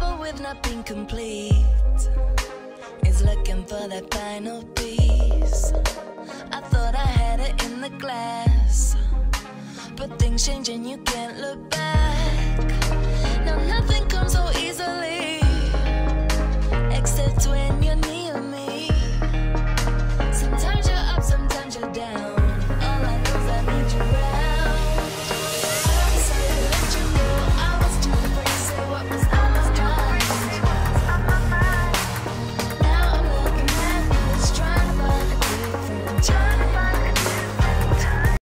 trouble with not being complete is looking for that final piece. I thought I had it in the glass, but things change and you can't look back.